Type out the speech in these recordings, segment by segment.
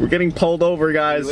We're getting pulled over, guys.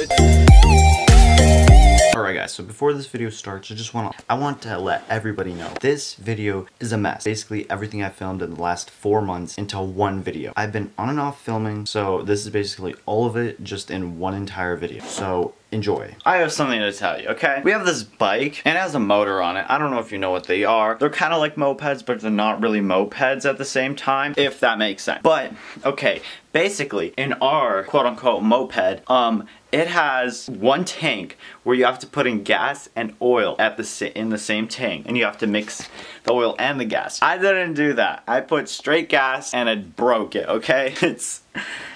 Alright guys, so before this video starts, I just want to I want to let everybody know this video is a mess. Basically everything I filmed in the last four months into one video. I've been on and off filming, so this is basically all of it just in one entire video. So enjoy. I have something to tell you, okay? We have this bike and it has a motor on it. I don't know if you know what they are. They're kind of like mopeds, but they're not really mopeds at the same time, if that makes sense. But, okay, basically, in our quote-unquote moped, um, it has one tank where you have to put in gas and oil at the in the same tank and you have to mix the oil and the gas. I didn't do that. I put straight gas and it broke it, okay? It's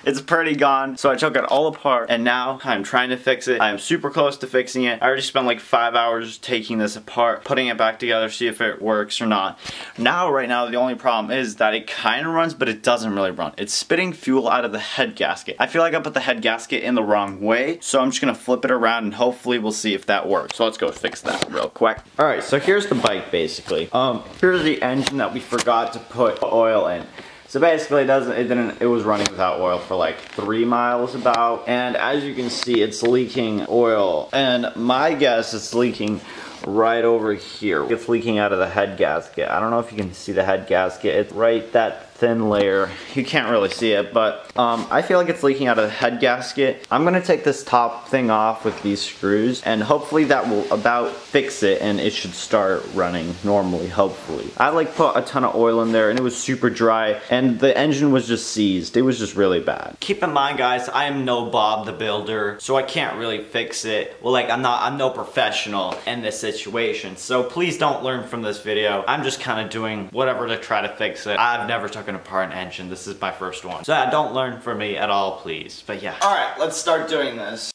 it's pretty gone. So I took it all apart and now I'm trying to fix it. I'm super close to fixing it. I already spent like five hours taking this apart, putting it back together, see if it works or not. Now, right now, the only problem is that it kind of runs, but it doesn't really run. It's spitting fuel out of the head gasket. I feel like I put the head gasket in the wrong way, so I'm just gonna flip it around and hopefully we'll see if that works. So let's go fix that real quick. All right, so here's the bike basically. Um, here's the engine that we forgot to put oil in. So basically it doesn't, it didn't, it was running without oil for like three miles about. And as you can see, it's leaking oil. And my guess it's leaking right over here. It's leaking out of the head gasket. I don't know if you can see the head gasket. It's right that thin layer. You can't really see it, but um, I feel like it's leaking out of the head gasket. I'm gonna take this top thing off with these screws and hopefully that will about fix it and it should start running normally, hopefully. I like put a ton of oil in there and it was super dry and the engine was just seized. It was just really bad. Keep in mind guys, I am no Bob the Builder, so I can't really fix it. Well like I'm not, I'm no professional in this situation. So please don't learn from this video. I'm just kind of doing whatever to try to fix it. I've never took apart an engine. This is my first one. So yeah, don't learn from me at all, please. But yeah. All right, let's start doing this.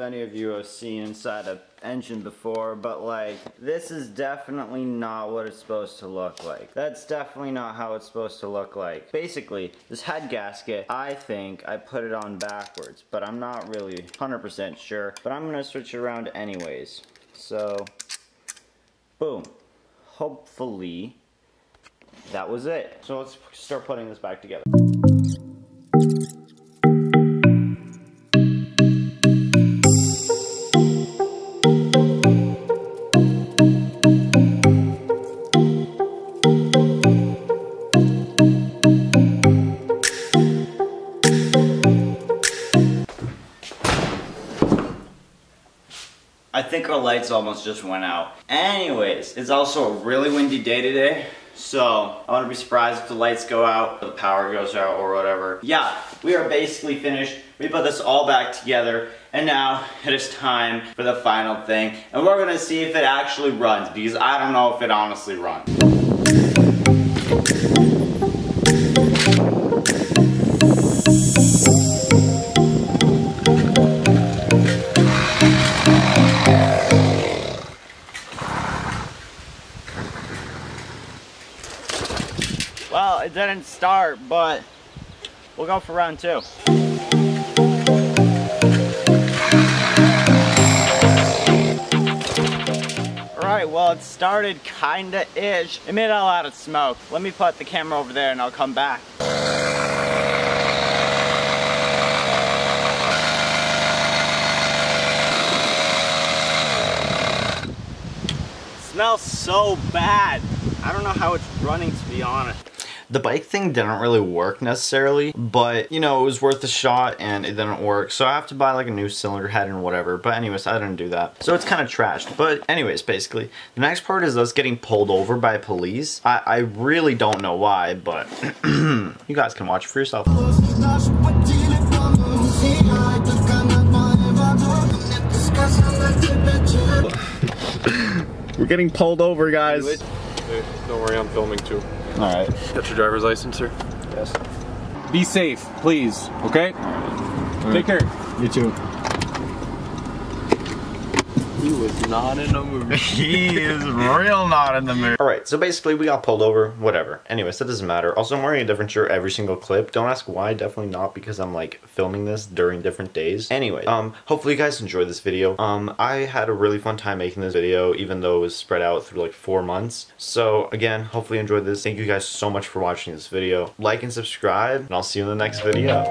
Any of you have seen inside a engine before, but like, this is definitely not what it's supposed to look like. That's definitely not how it's supposed to look like. Basically, this head gasket, I think I put it on backwards, but I'm not really 100% sure, but I'm gonna switch it around anyways. So, boom. Hopefully, that was it. So let's start putting this back together. Think our lights almost just went out. Anyways, it's also a really windy day today. So, I wouldn't be surprised if the lights go out, the power goes out, or whatever. Yeah, we are basically finished. We put this all back together, and now it is time for the final thing. And we're gonna see if it actually runs, because I don't know if it honestly runs. Well, it didn't start, but we'll go for round two. Alright, well it started kinda-ish. It made a lot of smoke. Let me put the camera over there and I'll come back. smells so bad. I don't know how it's running to be honest. The bike thing didn't really work necessarily, but you know, it was worth a shot and it didn't work. So I have to buy like a new cylinder head and whatever. But anyways, I didn't do that. So it's kind of trashed. But anyways, basically, the next part is us getting pulled over by police. I, I really don't know why, but you guys can watch it for yourself. We're getting pulled over, guys. Hey, don't worry, I'm filming too. Alright. Got your driver's license, sir? Yes. Be safe, please, okay? Right. Take care. You too. He was not in a movie. he is real not in the mood. Alright, so basically we got pulled over, whatever. Anyways, that doesn't matter. Also, I'm wearing a different shirt every single clip. Don't ask why, definitely not because I'm like filming this during different days. Anyway, um, hopefully you guys enjoyed this video. Um, I had a really fun time making this video, even though it was spread out through like four months. So again, hopefully you enjoyed this. Thank you guys so much for watching this video. Like and subscribe, and I'll see you in the next video.